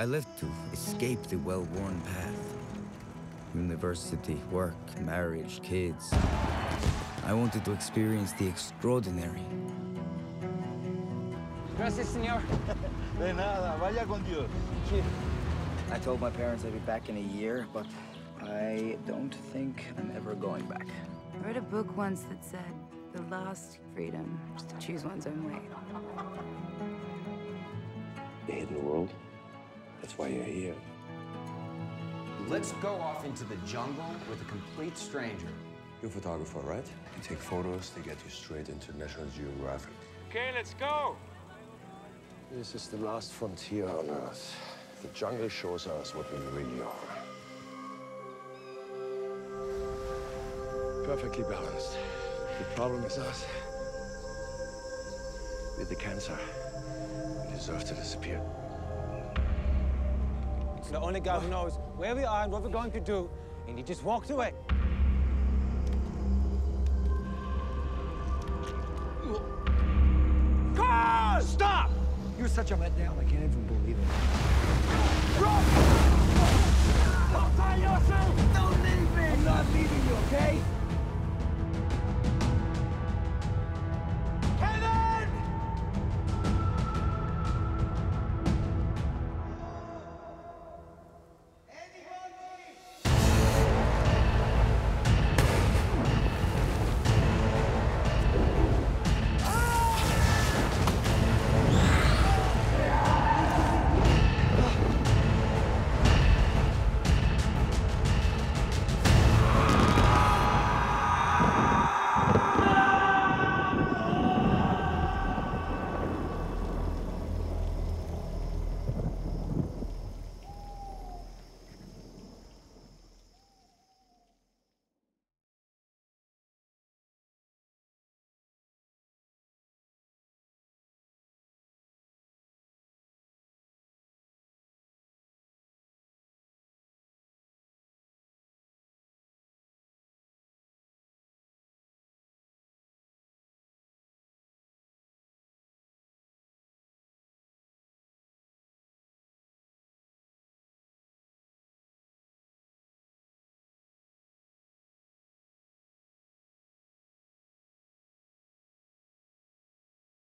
I left to escape the well-worn path. University, work, marriage, kids. I wanted to experience the extraordinary. Gracias, señor. De nada, vaya con Dios. I told my parents I'd be back in a year, but I don't think I'm ever going back. I read a book once that said the last freedom is to choose one's own way. The hidden world. That's why you're here. Let's go off into the jungle with a complete stranger. You're a photographer, right? You take photos, they get you straight into National Geographic. Okay, let's go. This is the last frontier on Earth. The jungle shows us what we really are. Perfectly balanced. The problem is us. With the cancer, we deserve to disappear. The only guy who knows where we are and what we're going to do, and he just walked away. Karl, stop! You're such a letdown, I can't even believe it. Don't